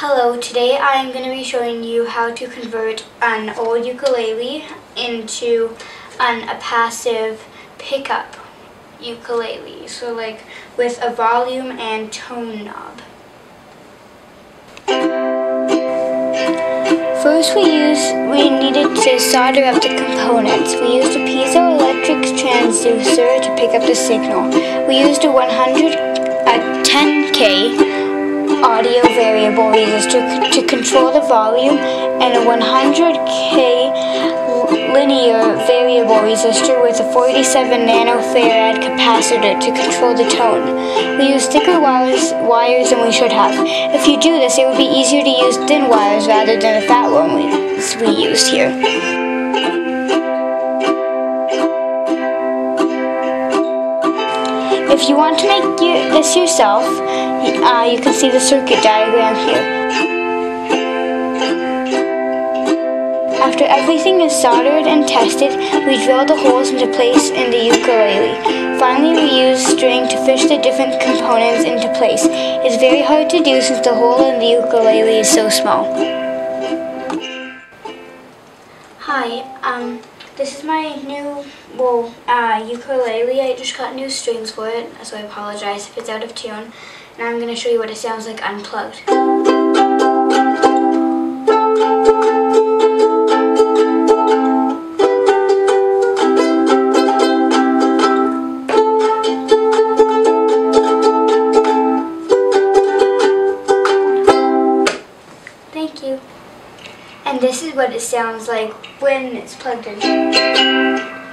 Hello, today I am going to be showing you how to convert an old ukulele into an, a passive pickup ukulele. So like with a volume and tone knob. First we use we needed to solder up the components. We used a piezoelectric transducer to pick up the signal. We used a 100 a 10k audio variable resistor to control the volume and a 100k linear variable resistor with a 47 nanofarad capacitor to control the tone. We use thicker wires, wires than we should have. If you do this, it would be easier to use thin wires rather than the fat one we, we used here. If you want to make this yourself, uh, you can see the circuit diagram here. After everything is soldered and tested, we drill the holes into place in the ukulele. Finally, we use string to fish the different components into place. It's very hard to do since the hole in the ukulele is so small. Hi, um, this is my new, well, uh, ukulele. I just got new strings for it, so I apologize if it's out of tune. Now I'm going to show you what it sounds like unplugged. Thank you. And this is what it sounds like when it's plugged in.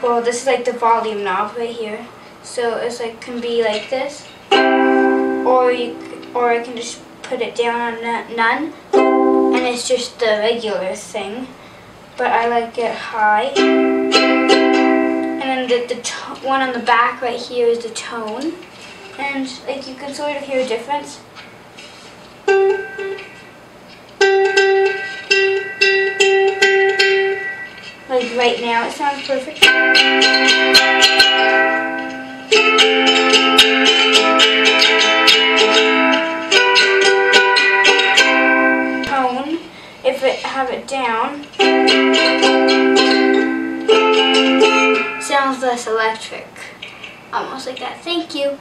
Well, this is like the volume knob right here. So it's like can be like this. Or you or I can just put it down on none. And it's just the regular thing. But I like it high. And then the, the one on the back right here is the tone. And like you can sort of hear a difference right now it sounds perfect if it have it down, sounds less electric. Almost like that. Thank you.